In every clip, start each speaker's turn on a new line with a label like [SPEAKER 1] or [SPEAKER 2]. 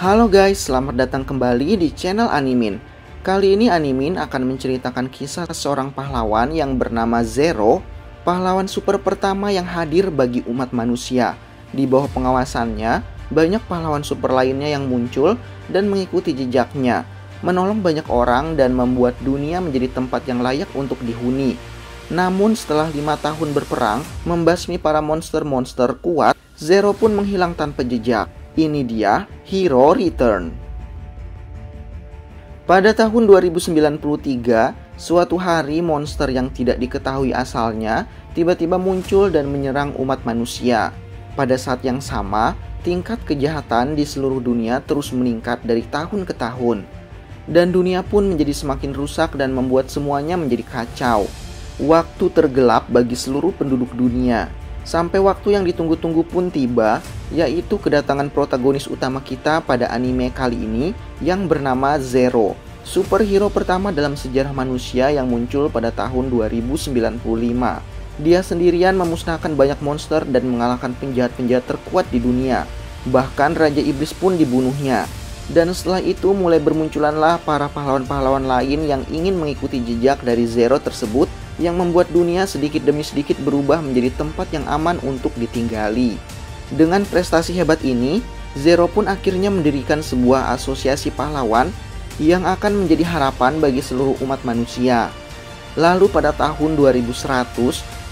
[SPEAKER 1] Halo guys, selamat datang kembali di channel Animin. Kali ini Animin akan menceritakan kisah seorang pahlawan yang bernama Zero, pahlawan super pertama yang hadir bagi umat manusia. Di bawah pengawasannya, banyak pahlawan super lainnya yang muncul dan mengikuti jejaknya, menolong banyak orang dan membuat dunia menjadi tempat yang layak untuk dihuni. Namun setelah lima tahun berperang, membasmi para monster-monster kuat, Zero pun menghilang tanpa jejak. Ini dia Hero Return. Pada tahun 2093, suatu hari monster yang tidak diketahui asalnya tiba-tiba muncul dan menyerang umat manusia. Pada saat yang sama, tingkat kejahatan di seluruh dunia terus meningkat dari tahun ke tahun. Dan dunia pun menjadi semakin rusak dan membuat semuanya menjadi kacau. Waktu tergelap bagi seluruh penduduk dunia Sampai waktu yang ditunggu-tunggu pun tiba, yaitu kedatangan protagonis utama kita pada anime kali ini yang bernama Zero, superhero pertama dalam sejarah manusia yang muncul pada tahun 2095. Dia sendirian memusnahkan banyak monster dan mengalahkan penjahat-penjahat terkuat di dunia. Bahkan Raja Iblis pun dibunuhnya. Dan setelah itu mulai bermunculanlah para pahlawan-pahlawan lain yang ingin mengikuti jejak dari Zero tersebut yang membuat dunia sedikit demi sedikit berubah menjadi tempat yang aman untuk ditinggali. Dengan prestasi hebat ini, Zero pun akhirnya mendirikan sebuah asosiasi pahlawan yang akan menjadi harapan bagi seluruh umat manusia. Lalu pada tahun 2100,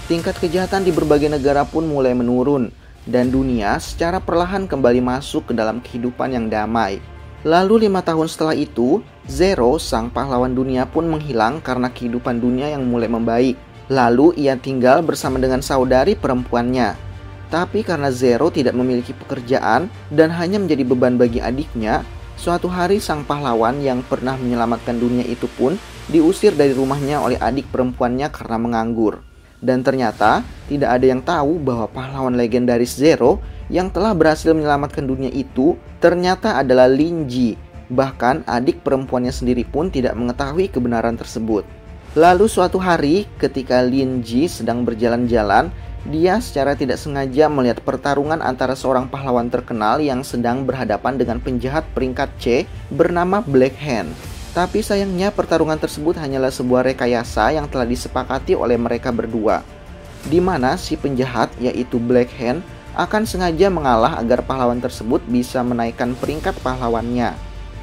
[SPEAKER 1] tingkat kejahatan di berbagai negara pun mulai menurun dan dunia secara perlahan kembali masuk ke dalam kehidupan yang damai. Lalu lima tahun setelah itu, Zero, sang pahlawan dunia pun menghilang karena kehidupan dunia yang mulai membaik. Lalu ia tinggal bersama dengan saudari perempuannya. Tapi karena Zero tidak memiliki pekerjaan dan hanya menjadi beban bagi adiknya, suatu hari sang pahlawan yang pernah menyelamatkan dunia itu pun diusir dari rumahnya oleh adik perempuannya karena menganggur. Dan ternyata tidak ada yang tahu bahwa pahlawan legendaris Zero yang telah berhasil menyelamatkan dunia itu ternyata adalah Linji. Bahkan adik perempuannya sendiri pun tidak mengetahui kebenaran tersebut. Lalu suatu hari ketika Linji sedang berjalan-jalan, dia secara tidak sengaja melihat pertarungan antara seorang pahlawan terkenal yang sedang berhadapan dengan penjahat peringkat C bernama Black Hand. Tapi sayangnya pertarungan tersebut hanyalah sebuah rekayasa yang telah disepakati oleh mereka berdua. Di mana si penjahat yaitu Black Hand akan sengaja mengalah agar pahlawan tersebut bisa menaikkan peringkat pahlawannya.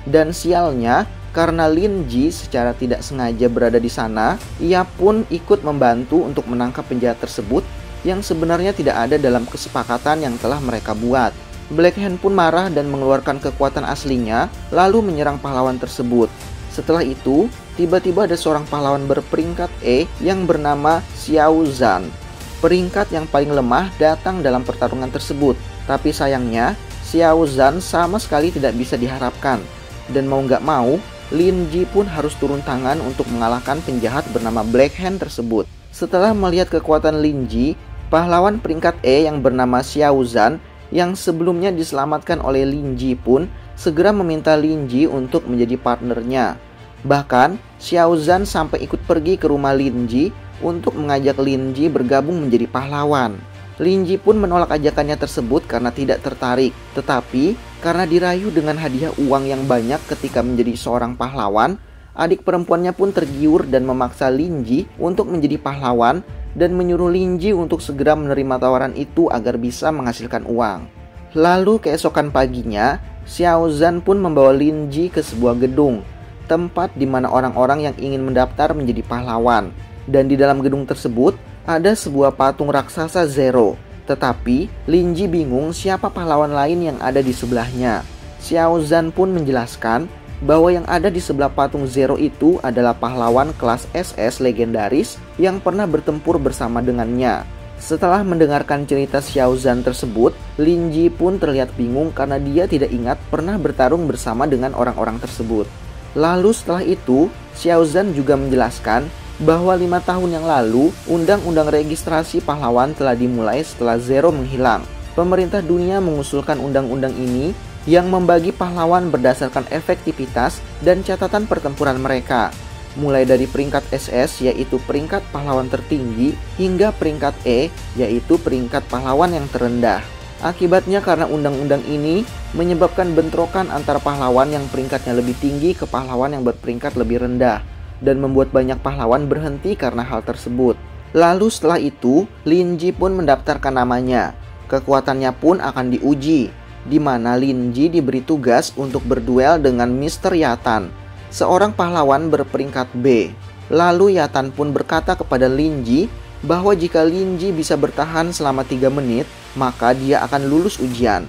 [SPEAKER 1] Dan sialnya, karena Lin Ji secara tidak sengaja berada di sana, ia pun ikut membantu untuk menangkap penjahat tersebut yang sebenarnya tidak ada dalam kesepakatan yang telah mereka buat. Black Hand pun marah dan mengeluarkan kekuatan aslinya, lalu menyerang pahlawan tersebut. Setelah itu, tiba-tiba ada seorang pahlawan berperingkat E yang bernama Xiao Zhan Peringkat yang paling lemah datang dalam pertarungan tersebut, tapi sayangnya Xiao Zhan sama sekali tidak bisa diharapkan. Dan mau nggak mau, Lin Ji pun harus turun tangan untuk mengalahkan penjahat bernama Black Hand tersebut. Setelah melihat kekuatan Lin Ji, pahlawan peringkat E yang bernama Xiao Zhan yang sebelumnya diselamatkan oleh Lin Ji pun segera meminta Lin Ji untuk menjadi partnernya. Bahkan, Xiao Zhan sampai ikut pergi ke rumah Lin Ji untuk mengajak Linji bergabung menjadi pahlawan. Linji pun menolak ajakannya tersebut karena tidak tertarik, tetapi karena dirayu dengan hadiah uang yang banyak ketika menjadi seorang pahlawan, adik perempuannya pun tergiur dan memaksa Linji untuk menjadi pahlawan dan menyuruh Linji untuk segera menerima tawaran itu agar bisa menghasilkan uang. Lalu keesokan paginya, Xiao Zhan pun membawa Linji ke sebuah gedung, tempat di mana orang-orang yang ingin mendaftar menjadi pahlawan dan di dalam gedung tersebut ada sebuah patung raksasa Zero. Tetapi Linji bingung siapa pahlawan lain yang ada di sebelahnya. Xiao Zhan pun menjelaskan bahwa yang ada di sebelah patung Zero itu adalah pahlawan kelas SS legendaris yang pernah bertempur bersama dengannya. Setelah mendengarkan cerita Xiao Zhan tersebut, Linji pun terlihat bingung karena dia tidak ingat pernah bertarung bersama dengan orang-orang tersebut. Lalu setelah itu, Xiao Zhan juga menjelaskan bahwa lima tahun yang lalu, undang-undang registrasi pahlawan telah dimulai setelah Zero menghilang. Pemerintah dunia mengusulkan undang-undang ini yang membagi pahlawan berdasarkan efektivitas dan catatan pertempuran mereka, mulai dari peringkat SS yaitu peringkat pahlawan tertinggi hingga peringkat E yaitu peringkat pahlawan yang terendah. Akibatnya karena undang-undang ini menyebabkan bentrokan antara pahlawan yang peringkatnya lebih tinggi ke pahlawan yang berperingkat lebih rendah dan membuat banyak pahlawan berhenti karena hal tersebut. Lalu setelah itu, Lin Ji pun mendaftarkan namanya. Kekuatannya pun akan diuji, di mana Lin Ji diberi tugas untuk berduel dengan Mr. Yatan, seorang pahlawan berperingkat B. Lalu Yatan pun berkata kepada Lin Ji bahwa jika Lin Ji bisa bertahan selama 3 menit, maka dia akan lulus ujian.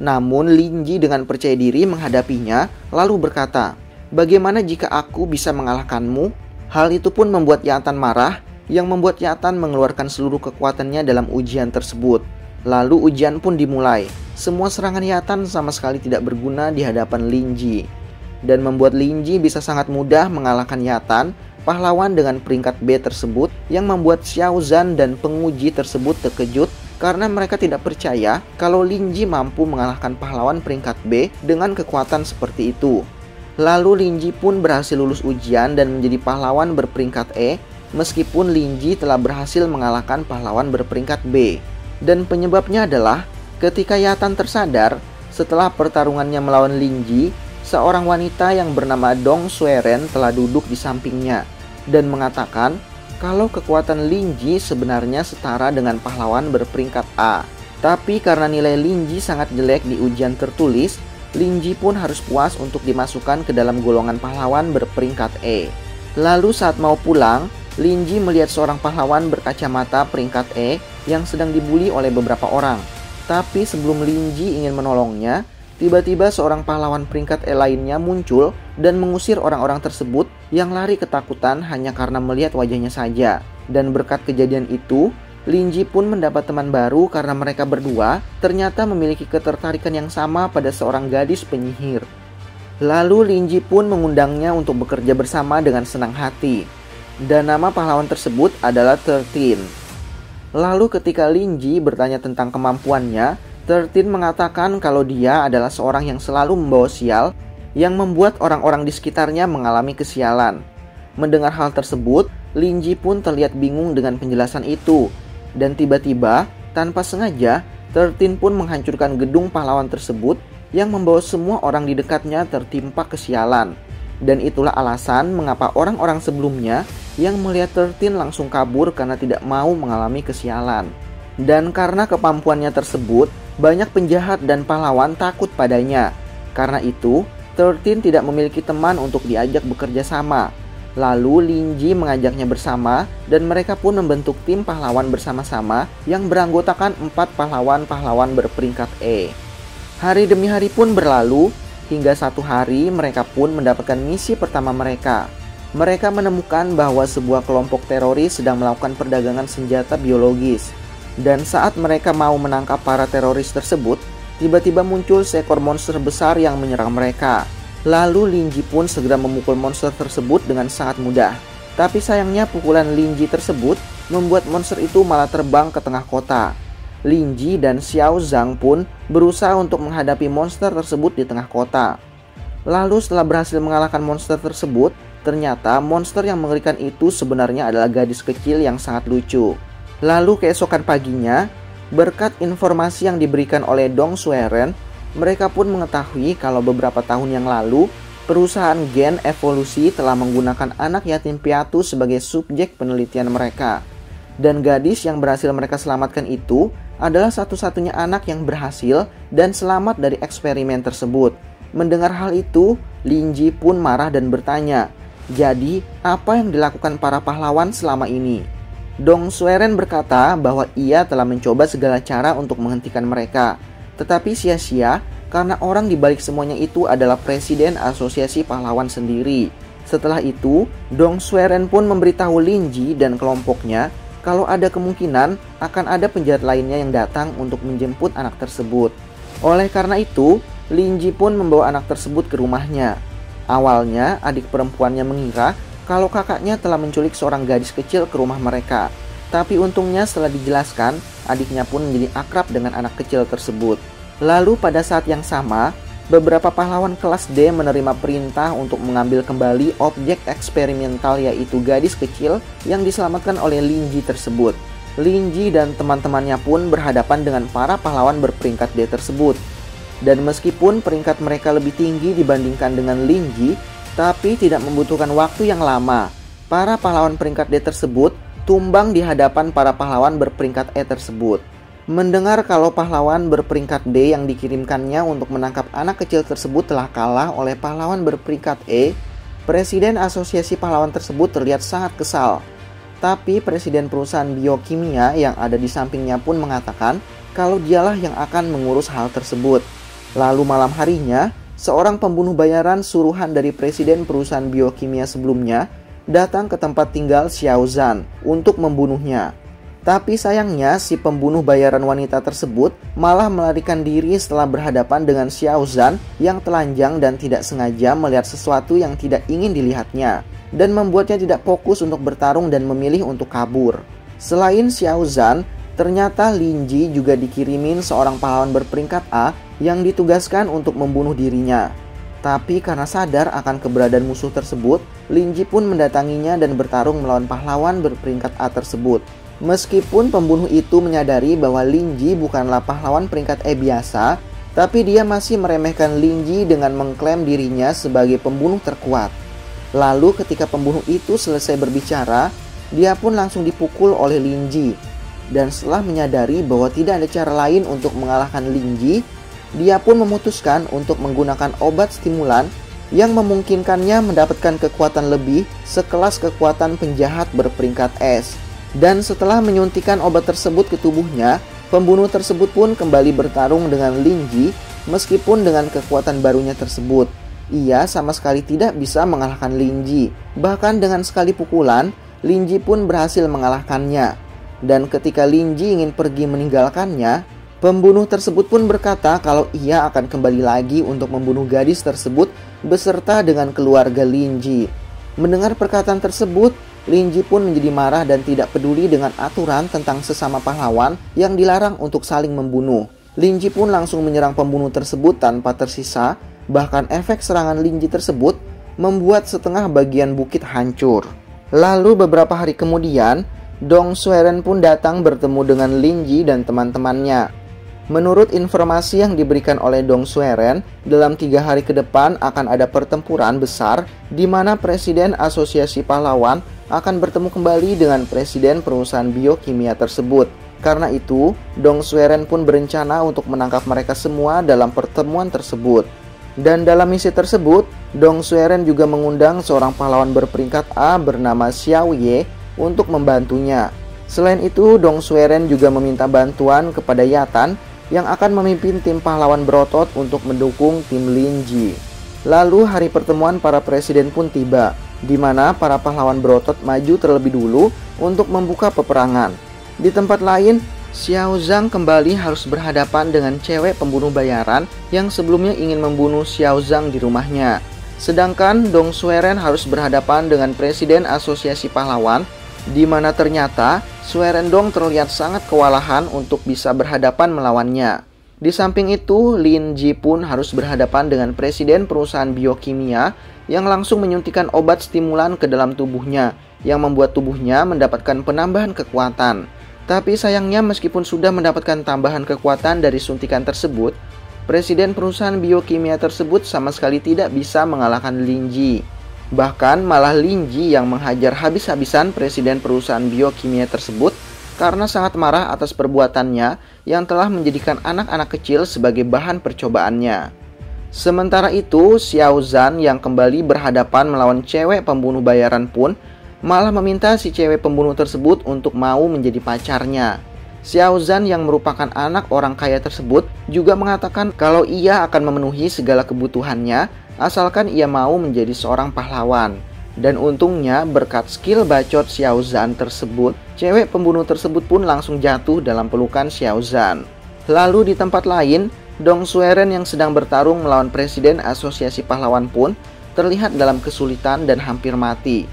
[SPEAKER 1] Namun Lin Ji dengan percaya diri menghadapinya, lalu berkata, Bagaimana jika aku bisa mengalahkanmu? Hal itu pun membuat Yatan marah, yang membuat Yatan mengeluarkan seluruh kekuatannya dalam ujian tersebut. Lalu ujian pun dimulai. Semua serangan Yatan sama sekali tidak berguna di hadapan Lin Ji. Dan membuat Lin Ji bisa sangat mudah mengalahkan Yatan pahlawan dengan peringkat B tersebut yang membuat Xiao Zhan dan penguji tersebut terkejut karena mereka tidak percaya kalau Lin Ji mampu mengalahkan pahlawan peringkat B dengan kekuatan seperti itu. Lalu Lin Ji pun berhasil lulus ujian dan menjadi pahlawan berperingkat E meskipun Lin Ji telah berhasil mengalahkan pahlawan berperingkat B. Dan penyebabnya adalah ketika Yatan tersadar setelah pertarungannya melawan Lin Ji, seorang wanita yang bernama Dong Sueren telah duduk di sampingnya dan mengatakan kalau kekuatan Linji sebenarnya setara dengan pahlawan berperingkat A. Tapi karena nilai Linji sangat jelek di ujian tertulis, Linji pun harus puas untuk dimasukkan ke dalam golongan pahlawan berperingkat E. Lalu saat mau pulang, Linji melihat seorang pahlawan berkacamata peringkat E yang sedang dibully oleh beberapa orang. Tapi sebelum Linji ingin menolongnya, Tiba-tiba seorang pahlawan peringkat E lainnya muncul dan mengusir orang-orang tersebut yang lari ketakutan hanya karena melihat wajahnya saja. Dan berkat kejadian itu, Linji pun mendapat teman baru karena mereka berdua ternyata memiliki ketertarikan yang sama pada seorang gadis penyihir. Lalu Linji pun mengundangnya untuk bekerja bersama dengan senang hati. Dan nama pahlawan tersebut adalah Tertin. Lalu ketika Linji bertanya tentang kemampuannya, Tertin mengatakan kalau dia adalah seorang yang selalu membawa sial yang membuat orang-orang di sekitarnya mengalami kesialan. Mendengar hal tersebut, Linji pun terlihat bingung dengan penjelasan itu. Dan tiba-tiba, tanpa sengaja, Tertin pun menghancurkan gedung pahlawan tersebut yang membawa semua orang di dekatnya tertimpa kesialan. Dan itulah alasan mengapa orang-orang sebelumnya yang melihat Tertin langsung kabur karena tidak mau mengalami kesialan. Dan karena kemampuannya tersebut, banyak penjahat dan pahlawan takut padanya. Karena itu, Thirteen tidak memiliki teman untuk diajak bekerja sama. Lalu Linji mengajaknya bersama dan mereka pun membentuk tim pahlawan bersama-sama yang beranggotakan empat pahlawan-pahlawan berperingkat E. Hari demi hari pun berlalu, hingga satu hari mereka pun mendapatkan misi pertama mereka. Mereka menemukan bahwa sebuah kelompok teroris sedang melakukan perdagangan senjata biologis. Dan saat mereka mau menangkap para teroris tersebut, tiba-tiba muncul seekor monster besar yang menyerang mereka. Lalu Linji pun segera memukul monster tersebut dengan sangat mudah. Tapi sayangnya pukulan Linji tersebut membuat monster itu malah terbang ke tengah kota. Linji dan Xiao Zhang pun berusaha untuk menghadapi monster tersebut di tengah kota. Lalu setelah berhasil mengalahkan monster tersebut, ternyata monster yang mengerikan itu sebenarnya adalah gadis kecil yang sangat lucu. Lalu keesokan paginya, berkat informasi yang diberikan oleh Dong Sueren, mereka pun mengetahui kalau beberapa tahun yang lalu, perusahaan gen evolusi telah menggunakan anak yatim piatu sebagai subjek penelitian mereka. Dan gadis yang berhasil mereka selamatkan itu adalah satu-satunya anak yang berhasil dan selamat dari eksperimen tersebut. Mendengar hal itu, Linji pun marah dan bertanya, "Jadi, apa yang dilakukan para pahlawan selama ini?" Dong Sueren berkata bahwa ia telah mencoba segala cara untuk menghentikan mereka, tetapi sia-sia karena orang di balik semuanya itu adalah presiden asosiasi pahlawan sendiri. Setelah itu, Dong Sueren pun memberitahu Linji dan kelompoknya kalau ada kemungkinan akan ada penjahat lainnya yang datang untuk menjemput anak tersebut. Oleh karena itu, Linji pun membawa anak tersebut ke rumahnya. Awalnya, adik perempuannya mengira kalau kakaknya telah menculik seorang gadis kecil ke rumah mereka. Tapi untungnya setelah dijelaskan, adiknya pun menjadi akrab dengan anak kecil tersebut. Lalu pada saat yang sama, beberapa pahlawan kelas D menerima perintah untuk mengambil kembali objek eksperimental yaitu gadis kecil yang diselamatkan oleh Linji tersebut. Lin Ji dan teman-temannya pun berhadapan dengan para pahlawan berperingkat D tersebut. Dan meskipun peringkat mereka lebih tinggi dibandingkan dengan Lin Ji, tapi tidak membutuhkan waktu yang lama. Para pahlawan peringkat D tersebut tumbang di hadapan para pahlawan berperingkat E tersebut. Mendengar kalau pahlawan berperingkat D yang dikirimkannya untuk menangkap anak kecil tersebut telah kalah oleh pahlawan berperingkat E, Presiden Asosiasi Pahlawan tersebut terlihat sangat kesal. Tapi Presiden perusahaan biokimia yang ada di sampingnya pun mengatakan kalau dialah yang akan mengurus hal tersebut. Lalu malam harinya, seorang pembunuh bayaran suruhan dari Presiden perusahaan biokimia sebelumnya datang ke tempat tinggal Xiao Zhan untuk membunuhnya. Tapi sayangnya si pembunuh bayaran wanita tersebut malah melarikan diri setelah berhadapan dengan Xiao Zhan yang telanjang dan tidak sengaja melihat sesuatu yang tidak ingin dilihatnya dan membuatnya tidak fokus untuk bertarung dan memilih untuk kabur. Selain Xiao Zhan, ternyata Lin Ji juga dikirimin seorang pahlawan berperingkat A yang ditugaskan untuk membunuh dirinya. Tapi karena sadar akan keberadaan musuh tersebut, Lin Ji pun mendatanginya dan bertarung melawan pahlawan berperingkat A tersebut. Meskipun pembunuh itu menyadari bahwa Linji bukanlah pahlawan peringkat E biasa, tapi dia masih meremehkan Linji dengan mengklaim dirinya sebagai pembunuh terkuat. Lalu ketika pembunuh itu selesai berbicara, dia pun langsung dipukul oleh Linji. Dan setelah menyadari bahwa tidak ada cara lain untuk mengalahkan Linji, dia pun memutuskan untuk menggunakan obat stimulan yang memungkinkannya mendapatkan kekuatan lebih sekelas kekuatan penjahat berperingkat S. Dan setelah menyuntikkan obat tersebut ke tubuhnya, pembunuh tersebut pun kembali bertarung dengan Lingji meskipun dengan kekuatan barunya tersebut. Ia sama sekali tidak bisa mengalahkan Lingji. Bahkan dengan sekali pukulan, Lingji pun berhasil mengalahkannya. Dan ketika Lingji ingin pergi meninggalkannya, pembunuh tersebut pun berkata kalau ia akan kembali lagi untuk membunuh gadis tersebut beserta dengan keluarga Lingji. Mendengar perkataan tersebut, Linji pun menjadi marah dan tidak peduli dengan aturan tentang sesama pahlawan yang dilarang untuk saling membunuh. Linji pun langsung menyerang pembunuh tersebut tanpa tersisa, bahkan efek serangan Linji tersebut membuat setengah bagian bukit hancur. Lalu beberapa hari kemudian, Dong Sueren pun datang bertemu dengan Linji dan teman-temannya. Menurut informasi yang diberikan oleh Dong Sueren, dalam tiga hari ke depan akan ada pertempuran besar di mana Presiden Asosiasi Pahlawan akan bertemu kembali dengan Presiden perusahaan biokimia tersebut. Karena itu, Dong Sueren pun berencana untuk menangkap mereka semua dalam pertemuan tersebut. Dan dalam misi tersebut, Dong Sueren juga mengundang seorang pahlawan berperingkat A bernama Xiao Ye untuk membantunya. Selain itu, Dong Sueren juga meminta bantuan kepada Yatan yang akan memimpin tim pahlawan berotot untuk mendukung tim Lin Ji. Lalu hari pertemuan para presiden pun tiba, di mana para pahlawan berotot maju terlebih dulu untuk membuka peperangan. Di tempat lain, Xiao Zhang kembali harus berhadapan dengan cewek pembunuh bayaran yang sebelumnya ingin membunuh Xiao Zhang di rumahnya. Sedangkan Dong Sueren harus berhadapan dengan Presiden Asosiasi Pahlawan di mana ternyata Suerendong terlihat sangat kewalahan untuk bisa berhadapan melawannya. Di samping itu, Lin Ji pun harus berhadapan dengan presiden perusahaan biokimia yang langsung menyuntikkan obat stimulan ke dalam tubuhnya yang membuat tubuhnya mendapatkan penambahan kekuatan. Tapi sayangnya meskipun sudah mendapatkan tambahan kekuatan dari suntikan tersebut, presiden perusahaan biokimia tersebut sama sekali tidak bisa mengalahkan Lin Ji. Bahkan malah Linji yang menghajar habis-habisan presiden perusahaan biokimia tersebut karena sangat marah atas perbuatannya yang telah menjadikan anak-anak kecil sebagai bahan percobaannya. Sementara itu, Xiao Zhan yang kembali berhadapan melawan cewek pembunuh bayaran pun malah meminta si cewek pembunuh tersebut untuk mau menjadi pacarnya. Xiao Zhan yang merupakan anak orang kaya tersebut juga mengatakan kalau ia akan memenuhi segala kebutuhannya asalkan ia mau menjadi seorang pahlawan. Dan untungnya berkat skill bacot Xiao Zhan tersebut, cewek pembunuh tersebut pun langsung jatuh dalam pelukan Xiao Zhan. Lalu di tempat lain, Dong Sueren yang sedang bertarung melawan Presiden Asosiasi Pahlawan pun terlihat dalam kesulitan dan hampir mati.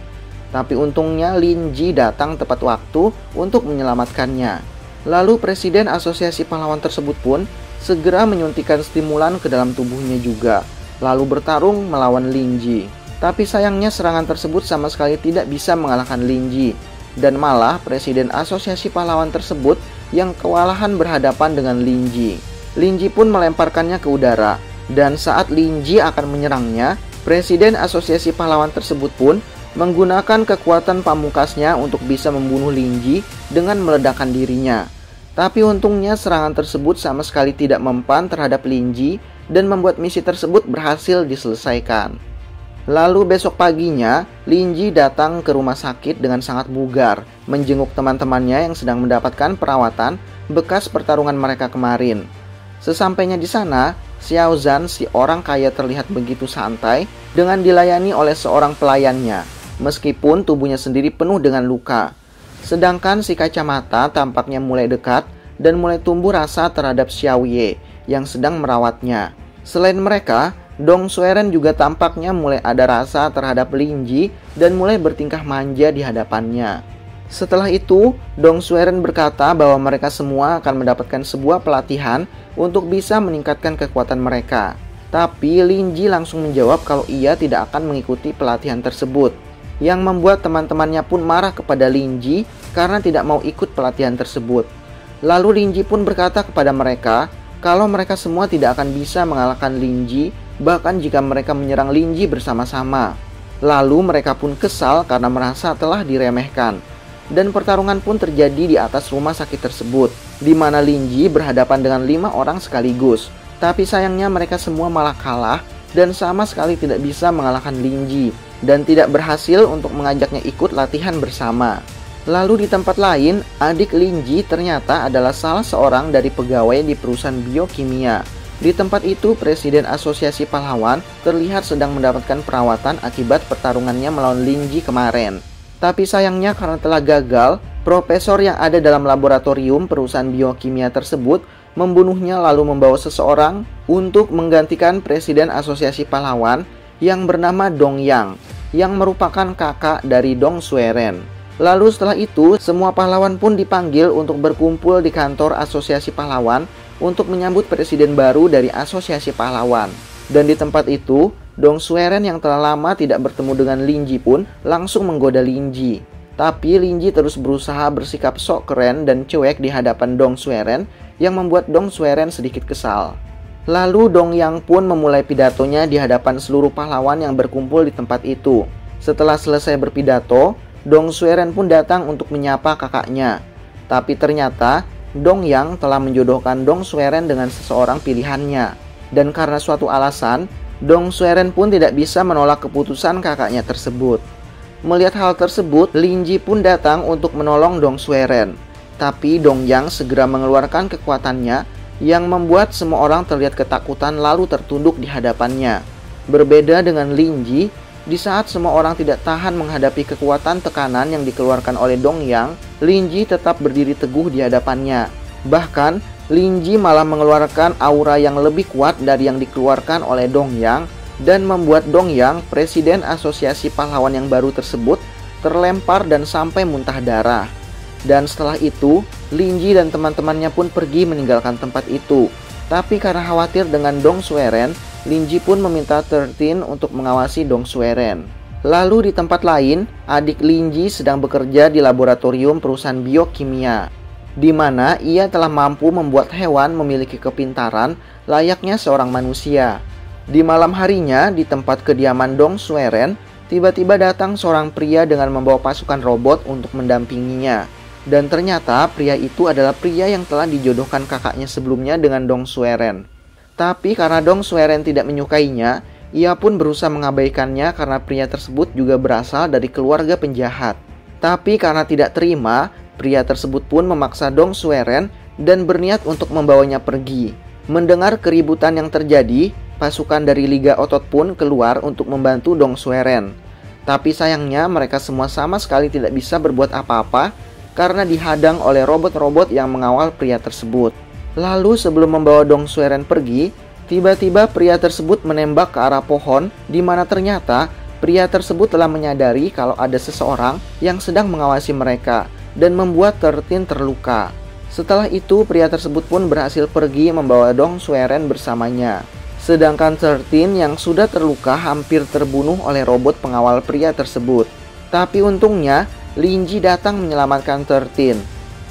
[SPEAKER 1] Tapi untungnya Lin Ji datang tepat waktu untuk menyelamatkannya. Lalu Presiden Asosiasi Pahlawan tersebut pun segera menyuntikkan stimulan ke dalam tubuhnya juga lalu bertarung melawan Linji. Tapi sayangnya serangan tersebut sama sekali tidak bisa mengalahkan Linji. dan malah Presiden Asosiasi Pahlawan tersebut yang kewalahan berhadapan dengan Linji. Linji pun melemparkannya ke udara, dan saat Linji akan menyerangnya, Presiden Asosiasi Pahlawan tersebut pun menggunakan kekuatan pamungkasnya untuk bisa membunuh Linji dengan meledakkan dirinya. Tapi untungnya serangan tersebut sama sekali tidak mempan terhadap Linji dan membuat misi tersebut berhasil diselesaikan. Lalu besok paginya, Linji datang ke rumah sakit dengan sangat bugar, menjenguk teman-temannya yang sedang mendapatkan perawatan bekas pertarungan mereka kemarin. Sesampainya di sana, Xiao Zhan si orang kaya terlihat begitu santai dengan dilayani oleh seorang pelayannya, meskipun tubuhnya sendiri penuh dengan luka. Sedangkan si kacamata tampaknya mulai dekat dan mulai tumbuh rasa terhadap Xiao Ye yang sedang merawatnya. Selain mereka, Dong Sueren juga tampaknya mulai ada rasa terhadap Linji dan mulai bertingkah manja di hadapannya. Setelah itu, Dong Sueren berkata bahwa mereka semua akan mendapatkan sebuah pelatihan untuk bisa meningkatkan kekuatan mereka. Tapi Linji langsung menjawab kalau ia tidak akan mengikuti pelatihan tersebut. Yang membuat teman-temannya pun marah kepada Linji karena tidak mau ikut pelatihan tersebut. Lalu Linji pun berkata kepada mereka kalau mereka semua tidak akan bisa mengalahkan Linji bahkan jika mereka menyerang Linji bersama-sama. Lalu mereka pun kesal karena merasa telah diremehkan. Dan pertarungan pun terjadi di atas rumah sakit tersebut, di mana Linji berhadapan dengan lima orang sekaligus. Tapi sayangnya mereka semua malah kalah dan sama sekali tidak bisa mengalahkan Linji dan tidak berhasil untuk mengajaknya ikut latihan bersama. Lalu di tempat lain, adik Linji ternyata adalah salah seorang dari pegawai di perusahaan biokimia di tempat itu, Presiden Asosiasi Pahlawan terlihat sedang mendapatkan perawatan akibat pertarungannya melawan Linji kemarin. Tapi sayangnya karena telah gagal, profesor yang ada dalam laboratorium perusahaan biokimia tersebut membunuhnya lalu membawa seseorang untuk menggantikan Presiden Asosiasi Pahlawan yang bernama Dong Yang, yang merupakan kakak dari Dong Sueren. Lalu setelah itu, semua pahlawan pun dipanggil untuk berkumpul di kantor Asosiasi Pahlawan untuk menyambut presiden baru dari Asosiasi Pahlawan. Dan di tempat itu, Dong Sueren yang telah lama tidak bertemu dengan Linji pun langsung menggoda Linji. Tapi Linji terus berusaha bersikap sok keren dan cuek di hadapan Dong Sueren yang membuat Dong Sueren sedikit kesal. Lalu Dong Yang pun memulai pidatonya di hadapan seluruh pahlawan yang berkumpul di tempat itu. Setelah selesai berpidato, Dong Sueren pun datang untuk menyapa kakaknya. Tapi ternyata Dong Yang telah menjodohkan Dong Sueren dengan seseorang pilihannya. Dan karena suatu alasan, Dong Sueren pun tidak bisa menolak keputusan kakaknya tersebut. Melihat hal tersebut, Linji pun datang untuk menolong Dong Sueren. Tapi Dong Yang segera mengeluarkan kekuatannya yang membuat semua orang terlihat ketakutan lalu tertunduk di hadapannya. Berbeda dengan Linji, di saat semua orang tidak tahan menghadapi kekuatan tekanan yang dikeluarkan oleh Dong Yang, Linji tetap berdiri teguh di hadapannya. Bahkan, Linji malah mengeluarkan aura yang lebih kuat dari yang dikeluarkan oleh Dong Yang dan membuat Dong Yang, presiden asosiasi pahlawan yang baru tersebut, terlempar dan sampai muntah darah. Dan setelah itu, Linji dan teman-temannya pun pergi meninggalkan tempat itu. Tapi karena khawatir dengan Dong Sueren, Linji pun meminta Tertin untuk mengawasi Dong Sueren. Lalu di tempat lain, adik Linji sedang bekerja di laboratorium perusahaan biokimia, di mana ia telah mampu membuat hewan memiliki kepintaran layaknya seorang manusia. Di malam harinya, di tempat kediaman Dong Sueren, tiba-tiba datang seorang pria dengan membawa pasukan robot untuk mendampinginya. Dan ternyata pria itu adalah pria yang telah dijodohkan kakaknya sebelumnya dengan Dong Sueren. Tapi karena Dong Sueren tidak menyukainya, ia pun berusaha mengabaikannya karena pria tersebut juga berasal dari keluarga penjahat. Tapi karena tidak terima, pria tersebut pun memaksa Dong Sueren dan berniat untuk membawanya pergi. Mendengar keributan yang terjadi, pasukan dari Liga Otot pun keluar untuk membantu Dong Sueren. Tapi sayangnya mereka semua sama sekali tidak bisa berbuat apa-apa karena dihadang oleh robot-robot yang mengawal pria tersebut. Lalu sebelum membawa Dong Sueren pergi, tiba-tiba pria tersebut menembak ke arah pohon di mana ternyata pria tersebut telah menyadari kalau ada seseorang yang sedang mengawasi mereka dan membuat Tertin terluka. Setelah itu, pria tersebut pun berhasil pergi membawa Dong Sueren bersamanya. Sedangkan Tertin yang sudah terluka hampir terbunuh oleh robot pengawal pria tersebut. Tapi untungnya, Linji datang menyelamatkan Tertin.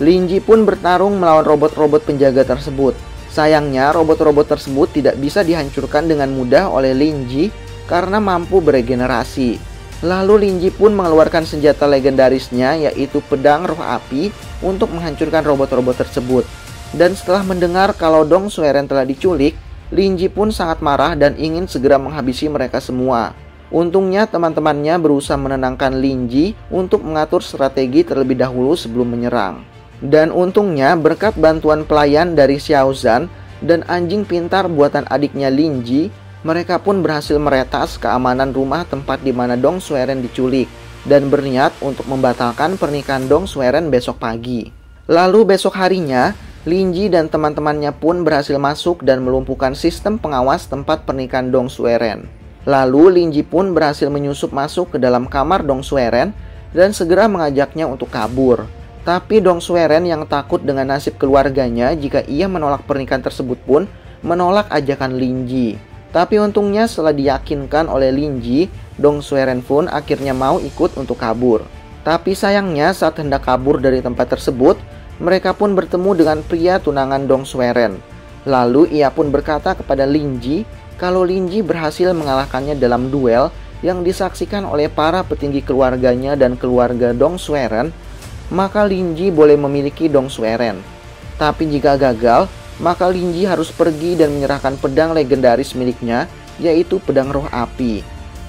[SPEAKER 1] Linji pun bertarung melawan robot-robot penjaga tersebut. Sayangnya, robot-robot tersebut tidak bisa dihancurkan dengan mudah oleh Linji karena mampu beregenerasi. Lalu Linji pun mengeluarkan senjata legendarisnya yaitu pedang roh api untuk menghancurkan robot-robot tersebut. Dan setelah mendengar kalau Dong Sueren telah diculik, Linji pun sangat marah dan ingin segera menghabisi mereka semua. Untungnya teman-temannya berusaha menenangkan Linji untuk mengatur strategi terlebih dahulu sebelum menyerang. Dan untungnya berkat bantuan pelayan dari Xiaozan dan anjing pintar buatan adiknya Linji, mereka pun berhasil meretas keamanan rumah tempat di mana Dong Sueren diculik dan berniat untuk membatalkan pernikahan Dong Sueren besok pagi. Lalu besok harinya, Linji dan teman-temannya pun berhasil masuk dan melumpuhkan sistem pengawas tempat pernikahan Dong Sueren. Lalu Linji pun berhasil menyusup masuk ke dalam kamar Dong Sueren dan segera mengajaknya untuk kabur. Tapi Dong Sueren yang takut dengan nasib keluarganya jika ia menolak pernikahan tersebut pun menolak ajakan Linji. Tapi untungnya setelah diyakinkan oleh Linji, Dong Sueren pun akhirnya mau ikut untuk kabur. Tapi sayangnya saat hendak kabur dari tempat tersebut, mereka pun bertemu dengan pria tunangan Dong Sueren. Lalu ia pun berkata kepada Linji kalau Linji berhasil mengalahkannya dalam duel yang disaksikan oleh para petinggi keluarganya dan keluarga Dong Sueren, maka Linji boleh memiliki Dong Sueren. Tapi jika gagal, maka Linji harus pergi dan menyerahkan pedang legendaris miliknya, yaitu pedang roh api.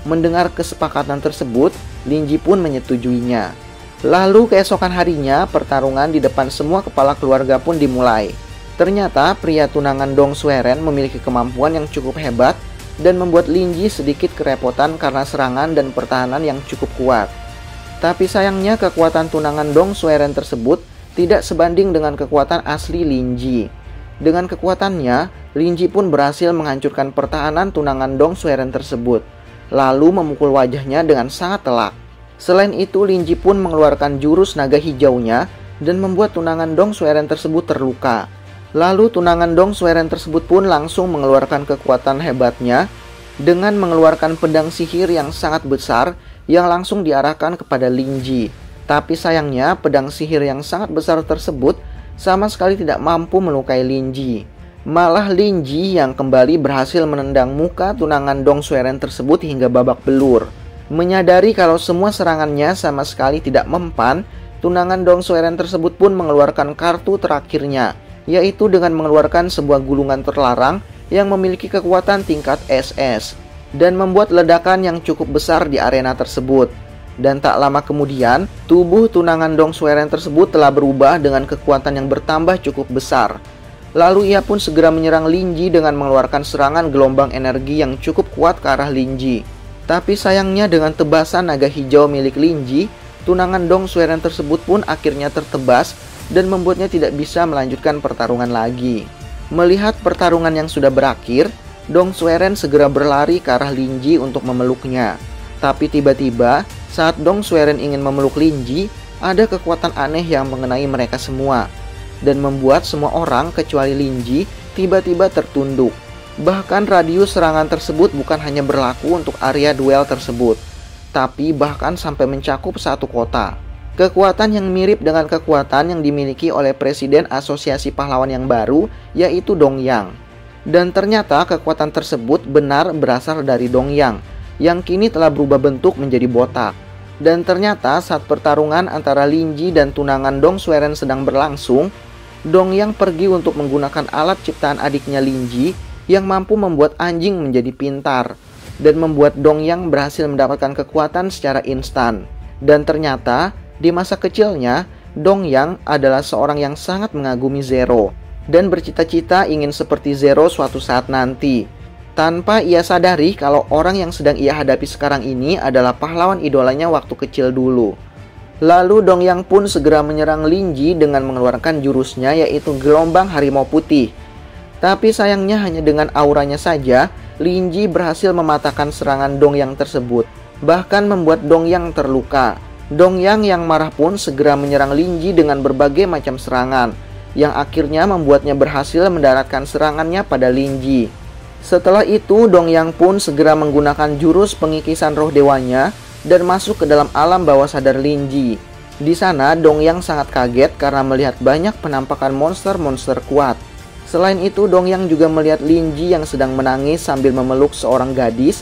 [SPEAKER 1] Mendengar kesepakatan tersebut, Linji pun menyetujuinya. Lalu keesokan harinya, pertarungan di depan semua kepala keluarga pun dimulai. Ternyata pria tunangan Dong Sueren memiliki kemampuan yang cukup hebat dan membuat Linji sedikit kerepotan karena serangan dan pertahanan yang cukup kuat. Tapi sayangnya kekuatan tunangan Dong Sueren tersebut tidak sebanding dengan kekuatan asli Linji. Dengan kekuatannya, Linji pun berhasil menghancurkan pertahanan tunangan Dong Sueren tersebut, lalu memukul wajahnya dengan sangat telak. Selain itu, Linji pun mengeluarkan jurus naga hijaunya dan membuat tunangan Dong Sueren tersebut terluka. Lalu tunangan Dong Sueren tersebut pun langsung mengeluarkan kekuatan hebatnya dengan mengeluarkan pedang sihir yang sangat besar yang langsung diarahkan kepada Linji. Tapi sayangnya pedang sihir yang sangat besar tersebut sama sekali tidak mampu melukai Linji. Malah Linji yang kembali berhasil menendang muka tunangan Dong Sueren tersebut hingga babak belur. Menyadari kalau semua serangannya sama sekali tidak mempan, tunangan Dong Sueren tersebut pun mengeluarkan kartu terakhirnya, yaitu dengan mengeluarkan sebuah gulungan terlarang yang memiliki kekuatan tingkat SS dan membuat ledakan yang cukup besar di arena tersebut. Dan tak lama kemudian, tubuh tunangan Dong Sueren tersebut telah berubah dengan kekuatan yang bertambah cukup besar. Lalu ia pun segera menyerang Linji dengan mengeluarkan serangan gelombang energi yang cukup kuat ke arah Linji. Tapi sayangnya dengan tebasan naga hijau milik Linji, tunangan Dong Sueren tersebut pun akhirnya tertebas dan membuatnya tidak bisa melanjutkan pertarungan lagi. Melihat pertarungan yang sudah berakhir, Dong Sueren segera berlari ke arah Linji untuk memeluknya. Tapi tiba-tiba, saat Dong Sueren ingin memeluk Linji, ada kekuatan aneh yang mengenai mereka semua dan membuat semua orang kecuali Linji tiba-tiba tertunduk. Bahkan radius serangan tersebut bukan hanya berlaku untuk area duel tersebut, tapi bahkan sampai mencakup satu kota. Kekuatan yang mirip dengan kekuatan yang dimiliki oleh Presiden Asosiasi Pahlawan yang baru, yaitu Dong Yang. Dan ternyata kekuatan tersebut benar berasal dari Dong Yang, yang kini telah berubah bentuk menjadi botak. Dan ternyata saat pertarungan antara Linji dan tunangan Dong Sueren sedang berlangsung, Dong Yang pergi untuk menggunakan alat ciptaan adiknya Linji yang mampu membuat anjing menjadi pintar dan membuat Dong Yang berhasil mendapatkan kekuatan secara instan. Dan ternyata di masa kecilnya, Dong Yang adalah seorang yang sangat mengagumi Zero dan bercita-cita ingin seperti Zero suatu saat nanti. Tanpa ia sadari kalau orang yang sedang ia hadapi sekarang ini adalah pahlawan idolanya waktu kecil dulu. Lalu Dong Yang pun segera menyerang Linji dengan mengeluarkan jurusnya yaitu gelombang harimau putih. Tapi sayangnya hanya dengan auranya saja, Linji berhasil mematahkan serangan Dong Yang tersebut, bahkan membuat Dong Yang terluka. Dongyang yang marah pun segera menyerang Linji dengan berbagai macam serangan, yang akhirnya membuatnya berhasil mendaratkan serangannya pada Linji. Setelah itu, Dongyang pun segera menggunakan jurus pengikisan roh dewanya dan masuk ke dalam alam bawah sadar Linji. Di sana, Dong Yang sangat kaget karena melihat banyak penampakan monster-monster kuat. Selain itu, Dong Yang juga melihat Linji yang sedang menangis sambil memeluk seorang gadis.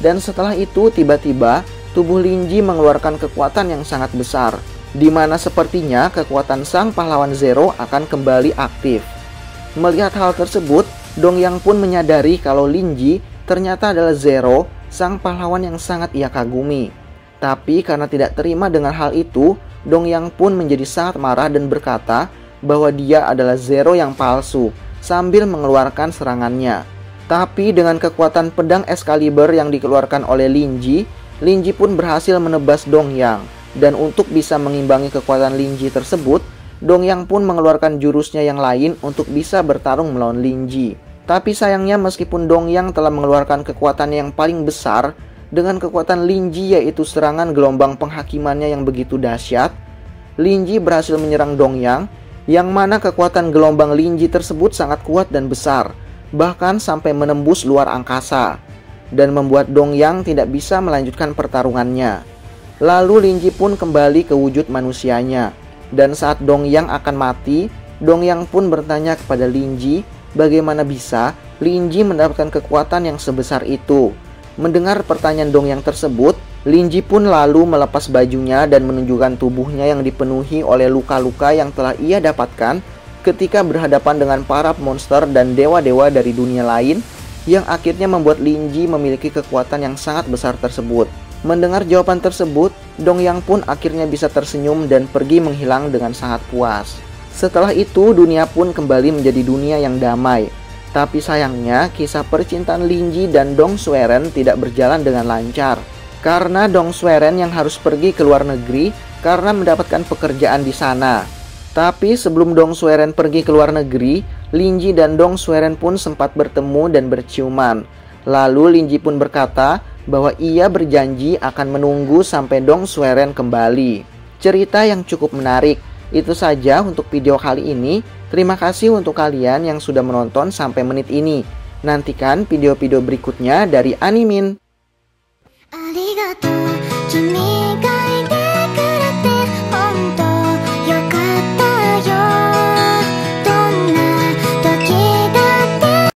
[SPEAKER 1] Dan setelah itu, tiba-tiba tubuh Linji mengeluarkan kekuatan yang sangat besar, di mana sepertinya kekuatan sang pahlawan Zero akan kembali aktif. Melihat hal tersebut, Dong Yang pun menyadari kalau Linji ternyata adalah Zero, sang pahlawan yang sangat ia kagumi. Tapi karena tidak terima dengan hal itu, Dong Yang pun menjadi sangat marah dan berkata bahwa dia adalah Zero yang palsu sambil mengeluarkan serangannya. Tapi dengan kekuatan pedang Excalibur yang dikeluarkan oleh Linji, Linji pun berhasil menebas Dong Yang. Dan untuk bisa mengimbangi kekuatan Linji tersebut, Dong Yang pun mengeluarkan jurusnya yang lain untuk bisa bertarung melawan Linji. Tapi sayangnya meskipun Dong Yang telah mengeluarkan kekuatan yang paling besar, dengan kekuatan Linji yaitu serangan gelombang penghakimannya yang begitu dahsyat, Linji berhasil menyerang Dong Yang, yang mana kekuatan gelombang Linji tersebut sangat kuat dan besar, bahkan sampai menembus luar angkasa, dan membuat Dong Yang tidak bisa melanjutkan pertarungannya. Lalu Linji pun kembali ke wujud manusianya, dan saat Dong Yang akan mati, Dong Yang pun bertanya kepada Linji bagaimana bisa Linji mendapatkan kekuatan yang sebesar itu. Mendengar pertanyaan Dong yang tersebut, Linji pun lalu melepas bajunya dan menunjukkan tubuhnya yang dipenuhi oleh luka-luka yang telah ia dapatkan ketika berhadapan dengan para monster dan dewa-dewa dari dunia lain yang akhirnya membuat Linji memiliki kekuatan yang sangat besar tersebut. Mendengar jawaban tersebut, Dong Yang pun akhirnya bisa tersenyum dan pergi menghilang dengan sangat puas. Setelah itu, dunia pun kembali menjadi dunia yang damai, tapi sayangnya, kisah percintaan Linji dan Dong Sueren tidak berjalan dengan lancar. Karena Dong Sueren yang harus pergi ke luar negeri karena mendapatkan pekerjaan di sana. Tapi sebelum Dong Sueren pergi ke luar negeri, Linji dan Dong Sueren pun sempat bertemu dan berciuman. Lalu Linji pun berkata bahwa ia berjanji akan menunggu sampai Dong Sueren kembali. Cerita yang cukup menarik. Itu saja untuk video kali ini. Terima kasih untuk kalian yang sudah menonton sampai menit ini. Nantikan video-video berikutnya dari Animin.